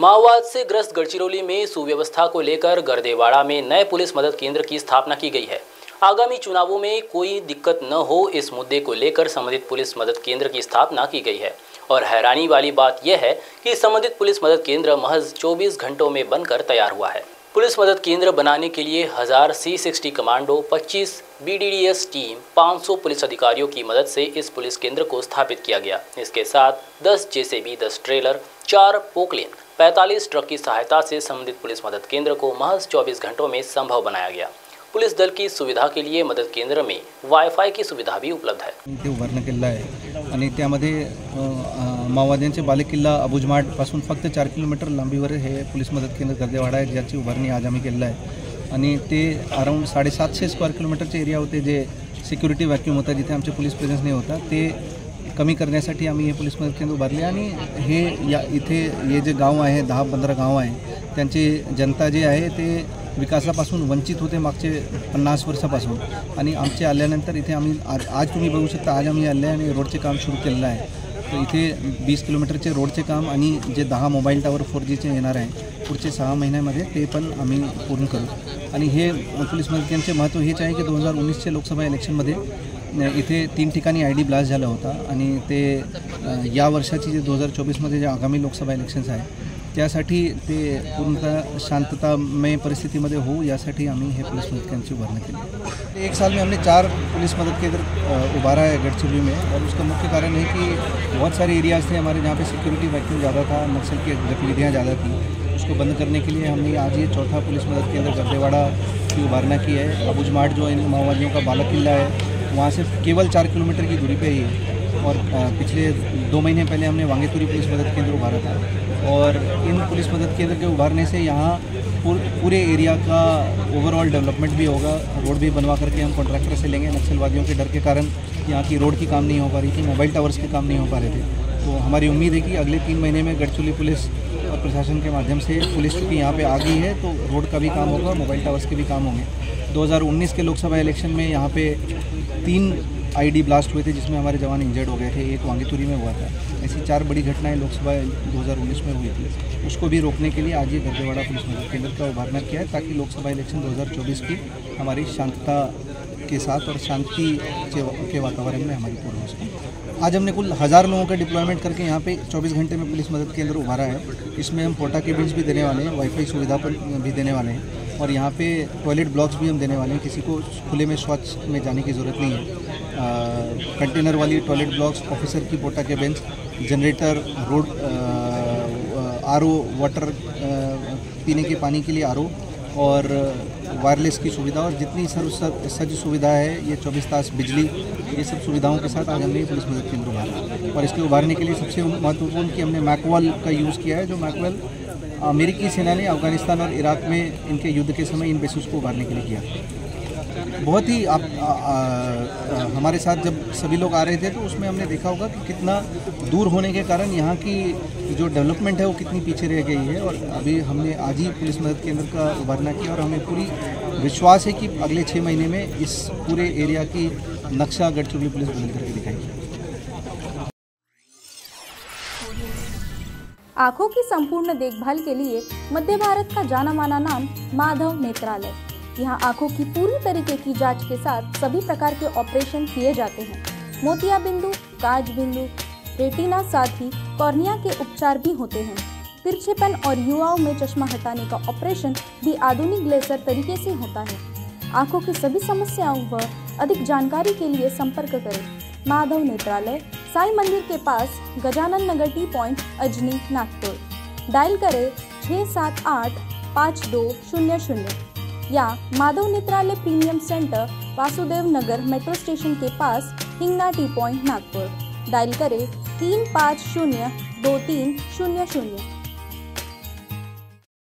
माओवाद से ग्रस्त गढ़चिरौली में सुव्यवस्था को लेकर गर्देवाड़ा में नए पुलिस मदद केंद्र की स्थापना की गई है। आगामी चुनावों में कोई दिक्कत न हो, इस मुद्दे को लेकर संबंधित पुलिस मदद केंद्र की स्थापना की गई है। और हैरानी वाली बात यह है कि संबंधित पुलिस मदद केंद्र महज 24 घंटों में बनकर तैयार हुआ है। पुलिस मदद केंद्र बनाने के लिए हज़ार सी sixty commando 25 BDDS team 500 police अधिकारियों की मदद से इस पुलिस केंद्र को स्थापित किया गया। इसके साथ 10 जेसीबी 10 ट्रेलर, चार पोकलेन 45 ट्रक की सहायता से संबंधित पुलिस मदद केंद्र को महज 24 घंटों में संभव बनाया गया। पुलिस दल की सुविधा के लिए मदद केंद्र में वाईफाई की सुविधा भी उपलब्ध है। आणि त्यामध्ये माओवाद्यांचे बालेकिल्ला अबुजमाडपासून फक्त चार किलोमीटर लांबीवर हे पोलीस मदत केंद्र गर्देवाडा आहे, ज्याची उभारणी आज आम्ही केलेलं आहे. आणि ते अराऊंड साडेसातशे स्क्वेअर एरिया होते जे सिक्युरिटी व्हॅक्यूम होता, जिथे आमचे पोलीस प्रेझेन्स नाही होता. ते कमी करण्यासाठी आम्ही हे पोलीस मदत केंद्र उभारले आणि हे हे जे गाव आहे, दहा पंधरा गाव आहे, त्यांची जनता जे आहे, ते विकासापासून वंचित होते मागचे पन्नास वर्षापासून. आणि आमचे आल्यानंतर इथे आम्ही आज आज तुम्ही बघू शकता आज आम्ही आले आणि रोडचे काम सुरू केलेलं आहे. तर इथे वीस किलोमीटरचे रोडचे काम आणि जे दहा मोबाईल टावर फोर जीचे येणार आहे पुढचे सहा महिन्यामध्ये ते पण आम्ही पूर्ण करू. आणि हे पोलीस मदतीचे महत्त्व हेच आहे की दोन हजार उन्नीसच्या लोकसभा इलेक्शनमध्ये इथे तीन ठिकाणी आय डी ब्लास्ट झाला होता. आणि ते या वर्षाची जे दोन हजार चोवीसमध्ये जे आगामी लोकसभा इलेक्शन्स आहे त्यासाठी ते पूर्णतः शांततामय परिस्थितीमध्ये होऊ, यासाठी आम्ही हे पुलिस मदद केंद्र की उभारना के लिए एक साल में हमने चार पुलिस मदद केंद्र उभारा है गढ़चिरौली में. और उसका मुख्य कारण है कि बहुत सारे एरियाज़ थे हमारे जहाँ पे सिक्योरिटी वैक्यूम ज़्यादा था, नक्सल की गतिविधियाँ ज़्यादा थी। उसको बंद करने के लिए हमने आज ये चौथा पुलिस मदद केंद्र गर्देवाड़ा की उभारना की है। अबुजमाट जो इन माओवादियों का बाला किला है, वहाँ से केवल चार किलोमीटर की दूरी पर ही है। और पिछले दो महीने पहले हमने वांगेतुरी पुलिस मदद केंद्र उभारा था। और इन पुलिस मदद केंद्र के उभारने से यहाँ पूर, पूरे एरिया का ओवरऑल डेवलपमेंट भी होगा रोड भी बनवा करके हम कॉन्ट्रैक्टर से लेंगे नक्सलवादियों के डर के कारण यहाँ की रोड की काम नहीं हो पा रही थी मोबाइल टावर्स के काम नहीं हो पा रहे थे। तो हमारी उम्मीद है कि अगले तीन महीने में गढ़चिरौली पुलिस और प्रशासन के माध्यम से पुलिस चूँकि यहाँ पे आ गई है तो रोड का भी काम होगा मोबाइल टावर्स के भी काम होंगे। 2019 के लोकसभा इलेक्शन में यहाँ पे तीन आईडी ब्लास्ट हुए थे, जिसमें हमारे जवान इंजर्ड हो गए थे। एक वांगीतुरी में हुआ था। ऐसी चार बड़ी घटनाएँ लोकसभा 2019 में हुई थी। उसको भी रोकने के लिए आज ये गर्देवाड़ा पुलिस मदद केंद्र का उभारना किया है, ताकि लोकसभा इलेक्शन 2024 की हमारी शांतता के साथ और शांति के के वातावरण में हमारी पूर्ण हो सके। आज हमने कुल हज़ार लोगों का डिप्लॉयमेंट करके यहाँ पे 24 घंटे में पुलिस मदद केंद्र उभारा है। इसमें हम पोटा केबिन्स भी देने वाले हैं वाईफाई सुविधा पर भी देने वाले हैं, और यहाँ पे टॉयलेट ब्लॉक्स भी हम देने वाले हैं। किसी को खुले में शौच में जाने की ज़रूरत नहीं है। कंटेनर वाली टॉयलेट ब्लॉक्स, ऑफिसर की पोटा के bench, generator, road RO, water पीने के पानी के लिए आरओ और वायरलेस की सुविधा और जितनी सर्व सर- सज्ज सुविधा है, ये 24 तास बिजली, ये सब सुविधाओं के साथ आज हमने पुलिस मदद केंद्र उभारा। और इसके उभारने के लिए सबसे महत्वपूर्ण कि हमने मैकवाल का यूज़ किया है, जो मैकवाल अमेरिकी सेना ने अफ़गानिस्तान और इराक में इनके युद्ध के समय इन बेसिस को उभारने के लिए किया। बहुत ही आप आ, आ, आ, हमारे साथ जब सभी लोग आ रहे थे तो उसमें हमने देखा होगा कि कितना दूर होने के कारण यहाँ की जो डेवलपमेंट है वो कितनी पीछे रह गई है। और अभी हमने आज ही पुलिस मदद केंद्र का उभारना किया और हमें पूरी विश्वास है कि अगले छः महीने में इस पूरे एरिया की नक्शा गढ़चिरौली पुलिस बदल करके दिखाएगी आँखों की संपूर्ण देखभाल के लिए मध्य भारत का जाना माना नाम माधव नेत्रालय। यहाँ आँखों की पूरी तरीके की जाँच के साथ सभी प्रकार के ऑपरेशन किए जाते हैं। मोतिया बिंदु, काज बिंदु, रेटिना साथ ही कॉर्निया के उपचार भी होते हैं। तिरछेपन और युवाओं में चश्मा हटाने का ऑपरेशन भी आधुनिक लेजर तरीके से होता है। आँखों की सभी समस्याओं व अधिक जानकारी के लिए संपर्क करें। माधव नेत्रालय, साई मंदिर के पास, Gajanan Nagar T point, Ajni, Nagpur. Dial करें छः सात आठ पाँच दो शून्य शून्य। या Madhav Netralaya premium centre, Vasudev Nagar metro station के पास Hingna T point Nagpur. Dial करें तीन पाँच शून्य दो तीन शून्य शून्य.